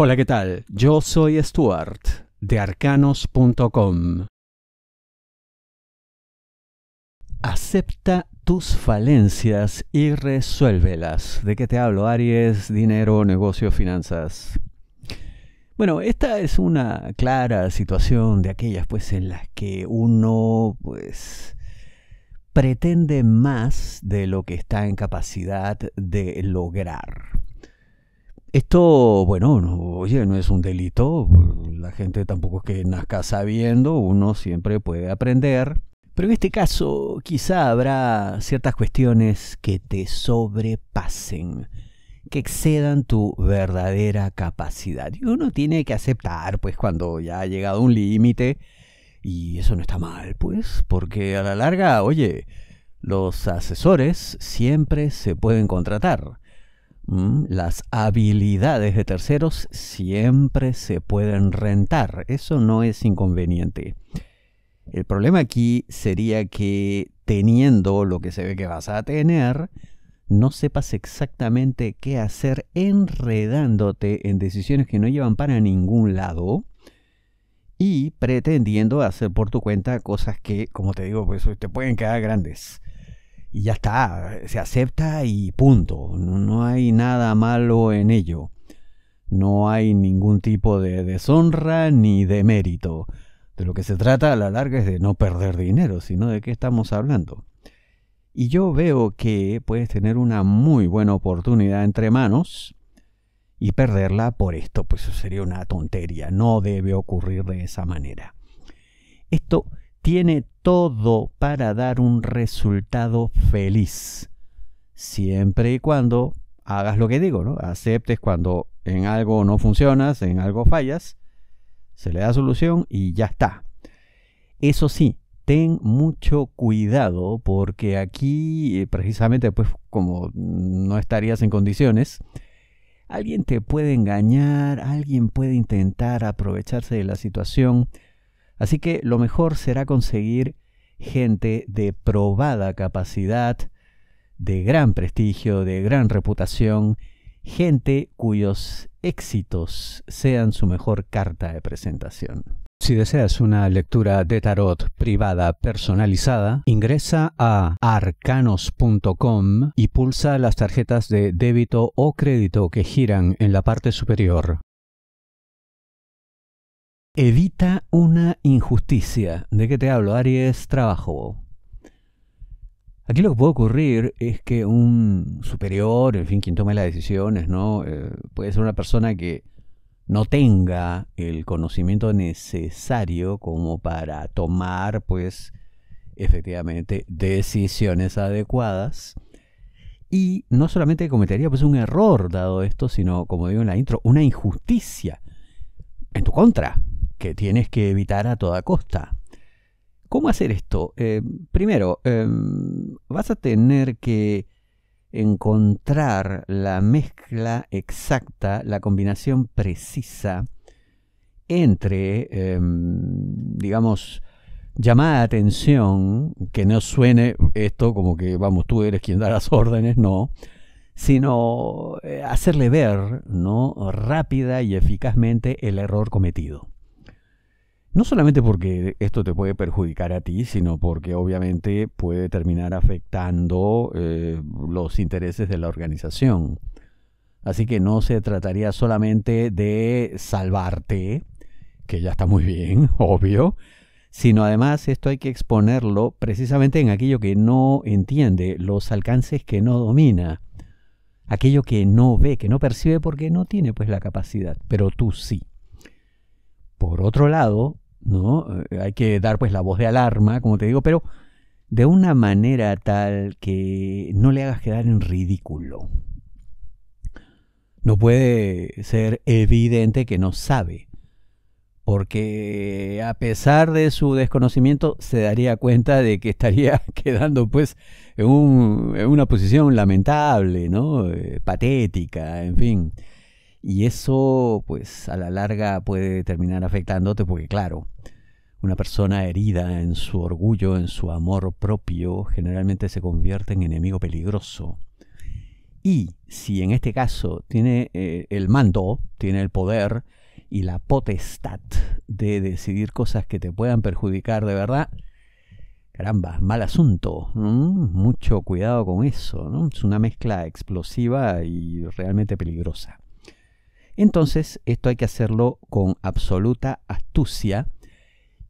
Hola, ¿qué tal? Yo soy Stuart de arcanos.com. Acepta tus falencias y resuélvelas. ¿De qué te hablo? Aries, dinero, negocio, finanzas. Bueno, esta es una clara situación de aquellas pues en las que uno pues pretende más de lo que está en capacidad de lograr. Esto, bueno, no, oye, no es un delito, la gente tampoco es que nazca sabiendo, uno siempre puede aprender, pero en este caso quizá habrá ciertas cuestiones que te sobrepasen, que excedan tu verdadera capacidad. Y uno tiene que aceptar, pues, cuando ya ha llegado un límite, y eso no está mal, pues, porque a la larga, oye, los asesores siempre se pueden contratar las habilidades de terceros siempre se pueden rentar. Eso no es inconveniente. El problema aquí sería que teniendo lo que se ve que vas a tener, no sepas exactamente qué hacer enredándote en decisiones que no llevan para ningún lado y pretendiendo hacer por tu cuenta cosas que, como te digo, pues te pueden quedar grandes y ya está, se acepta y punto. No, hay nada malo en ello. No hay ningún tipo de deshonra ni de mérito. De lo que se trata a la larga es de no perder dinero, sino de qué estamos hablando. Y yo veo que puedes tener una muy buena oportunidad entre manos y perderla por esto, pues eso sería una tontería. No debe ocurrir de esa manera. Esto tiene todo para dar un resultado feliz. Siempre y cuando hagas lo que digo, ¿no? Aceptes cuando en algo no funcionas, en algo fallas, se le da solución y ya está. Eso sí, ten mucho cuidado porque aquí, eh, precisamente, pues como no estarías en condiciones, alguien te puede engañar, alguien puede intentar aprovecharse de la situación Así que lo mejor será conseguir gente de probada capacidad, de gran prestigio, de gran reputación, gente cuyos éxitos sean su mejor carta de presentación. Si deseas una lectura de tarot privada personalizada, ingresa a arcanos.com y pulsa las tarjetas de débito o crédito que giran en la parte superior. Evita una injusticia. ¿De qué te hablo? Aries, trabajo. Aquí lo que puede ocurrir es que un superior, en fin, quien tome las decisiones, ¿no? Eh, puede ser una persona que no tenga el conocimiento necesario como para tomar, pues, efectivamente, decisiones adecuadas. Y no solamente cometería pues un error dado esto, sino, como digo en la intro, una injusticia en tu contra que tienes que evitar a toda costa. ¿Cómo hacer esto? Eh, primero, em, vas a tener que encontrar la mezcla exacta, la combinación precisa entre, em, digamos, llamada atención, que no suene esto como que, vamos, tú eres quien da las órdenes, no, sino eh, hacerle ver, ¿no? Rápida y eficazmente el error cometido. No solamente porque esto te puede perjudicar a ti, sino porque obviamente puede terminar afectando eh, los intereses de la organización. Así que no se trataría solamente de salvarte, que ya está muy bien, obvio, sino además esto hay que exponerlo precisamente en aquello que no entiende, los alcances que no domina, aquello que no ve, que no percibe porque no tiene pues la capacidad, pero tú sí. Por otro lado, ¿no? Eh, hay que dar pues la voz de alarma, como te digo, pero de una manera tal que no le hagas quedar en ridículo. No puede ser evidente que no sabe, porque a pesar de su desconocimiento se daría cuenta de que estaría quedando pues en, una posición lamentable, ¿no? Eh, patética, en fin. Y eso, pues, a la larga puede terminar afectándote porque, claro, una persona herida en su orgullo, en su amor propio, generalmente se convierte en enemigo peligroso. Y si en este caso tiene eh, el mando, tiene el poder y la potestad de decidir cosas que te puedan perjudicar de verdad, caramba, mal asunto. Mucho cuidado con eso. ¿no? Es una mezcla explosiva y realmente peligrosa. Entonces, esto hay que hacerlo con absoluta astucia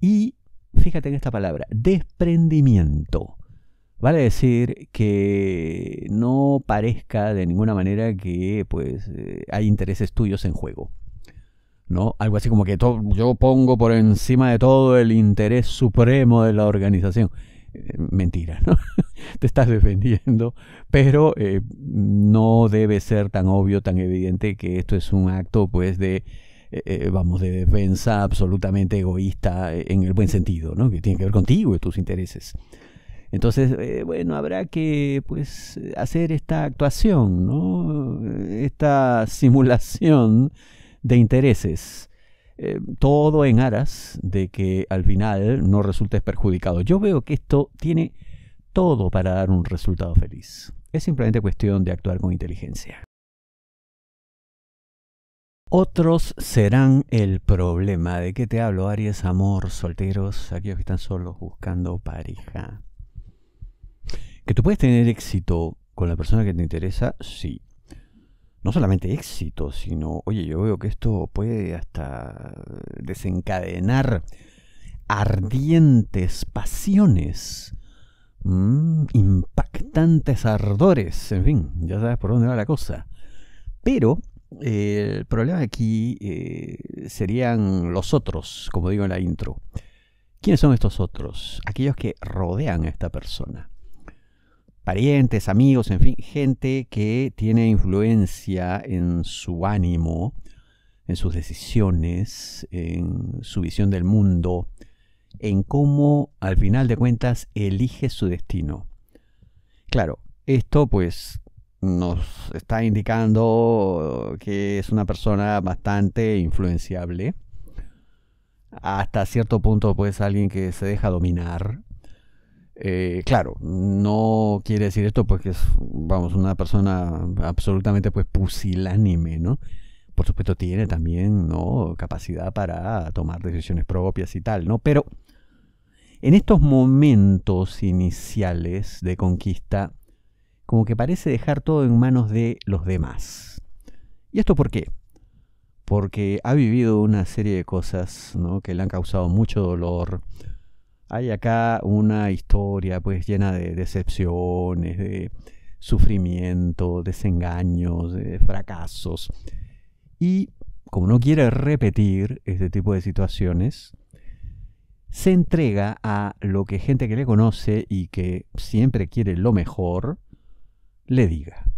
y, fíjate en esta palabra, desprendimiento. Vale decir que no parezca de ninguna manera que pues eh, hay intereses tuyos en juego. ¿No? Algo así como que yo pongo por encima de todo el interés supremo de la organización. Eh, mentira, ¿no? Te estás defendiendo, pero eh, no debe ser tan obvio, tan evidente que esto es un acto pues de vamos, de defensa absolutamente egoísta en el buen sentido, ¿no? Que tiene que ver contigo y tus intereses. Entonces, eh, bueno, habrá que pues hacer esta actuación. Esta simulación de intereses. Eh, todo en aras de que al final no resultes perjudicado. Yo veo que esto tiene todo para dar un resultado feliz. Es simplemente cuestión de actuar con inteligencia. Otros serán el problema. ¿De qué te hablo, Aries? Amor, solteros, aquellos que están solos buscando pareja. Que tú puedes tener éxito con la persona que te interesa, sí. No solamente éxito, sino, oye, yo veo que esto puede hasta desencadenar ardientes pasiones, mm, impactantes ardores, en fin, ya sabes por dónde va la cosa. Pero eh, el problema aquí eh, serían los otros, como digo en la intro. ¿Quiénes son estos otros? Aquellos que rodean a esta persona parientes, amigos, en fin, gente que tiene influencia en su ánimo, en sus decisiones, en su visión del mundo, en cómo al final de cuentas elige su destino. Claro, esto pues nos está indicando que es una persona bastante influenciable. Hasta cierto punto pues alguien que se deja dominar eh, claro, no quiere decir esto porque es, vamos, una persona absolutamente pues pusilánime, ¿no? Por supuesto tiene también, ¿no? Capacidad para tomar decisiones propias y tal, ¿no? Pero en estos momentos iniciales de conquista, como que parece dejar todo en manos de los demás. ¿Y esto por qué? Porque ha vivido una serie de cosas. Que le han causado mucho dolor, hay acá una historia pues llena de decepciones, de sufrimiento, desengaños, de fracasos. Y como no quiere repetir este tipo de situaciones, se entrega a lo que gente que le conoce y que siempre quiere lo mejor, le diga.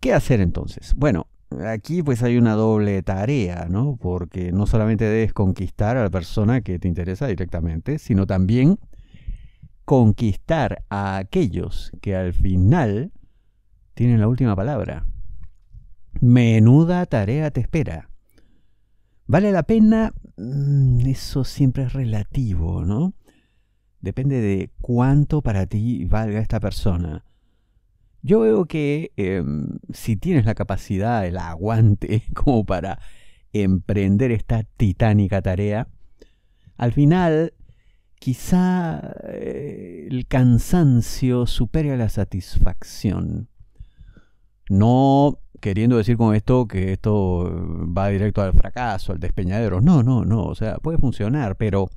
¿Qué hacer entonces? Bueno, aquí pues hay una doble tarea, ¿no? Porque no solamente debes conquistar a la persona que te interesa directamente, sino también conquistar a aquellos que al final tienen la última palabra. Menuda tarea te espera. ¿Vale la pena? Mm, eso siempre es relativo, ¿no? Depende de cuánto para ti valga esta persona. Yo veo que em, si tienes la capacidad, el aguante como para emprender esta titánica tarea, al final quizá eh, el cansancio supere a la satisfacción. No queriendo decir con esto que esto va directo al fracaso, al despeñadero. No, no, no. O sea, puede funcionar, pero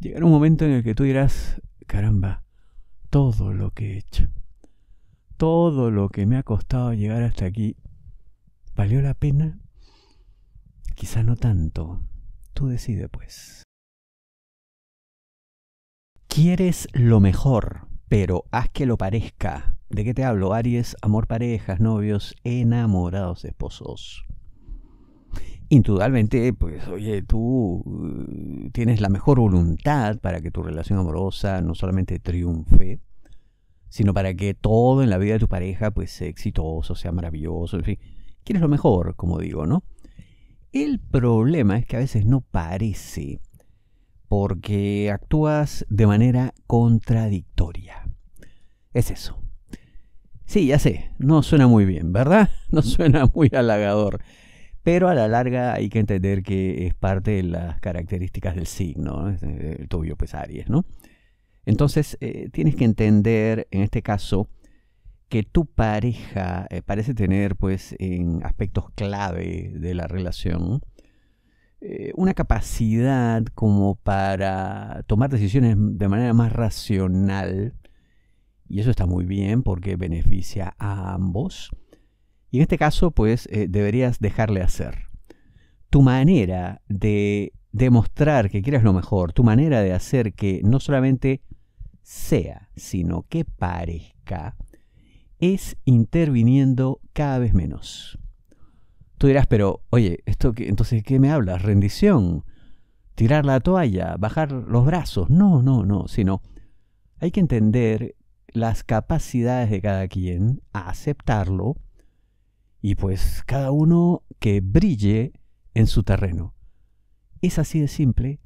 llegará un momento en el que tú dirás, caramba, todo lo que he hecho todo lo que me ha costado llegar hasta aquí, ¿valió la pena? Quizá no tanto. Tú decide pues. Quieres lo mejor, pero haz que lo parezca. ¿De qué te hablo? Aries, amor, parejas, novios, enamorados, esposos. Indudablemente, pues, oye, tú uh, tienes la mejor voluntad para que tu relación amorosa no solamente triunfe, sino para que todo en la vida de tu pareja pues sea exitoso, sea maravilloso, en fin, quieres lo mejor, como digo, ¿no? El problema es que a veces no parece porque actúas de manera contradictoria. Es eso. Sí, ya sé, no suena muy bien, ¿verdad? No suena muy halagador. Pero a la larga hay que entender que es parte de las características del signo, el tuyo, pues Aries, ¿no? Entonces, eh, tienes que entender, en este caso, que tu pareja eh, parece tener, pues, en aspectos clave de la relación, eh, una capacidad como para tomar decisiones de manera más racional, y eso está muy bien porque beneficia a ambos. Y en este caso, pues, deberías dejarle hacer. Tu manera de demostrar que quieres lo mejor, tu manera de hacer que no solamente sea, sino que parezca, es interviniendo cada vez menos. Tú dirás, pero, oye, esto que, entonces, ¿qué me hablas? ¿Rendición? ¿Tirar la toalla? ¿Bajar los brazos? No, no, no, sino hay que entender las capacidades de cada quien, aceptarlo y pues cada uno que brille en su terreno. Es así de simple,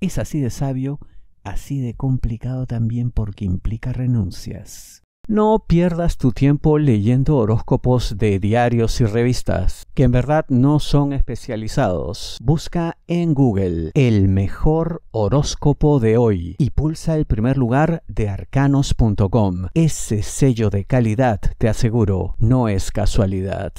es así de sabio, así de complicado también porque implica renuncias. No pierdas tu tiempo leyendo horóscopos de diarios y revistas, que en verdad no son especializados. Busca en Google el mejor horóscopo de hoy y pulsa el primer lugar de arcanos.com. Ese sello de calidad, te aseguro, no es casualidad.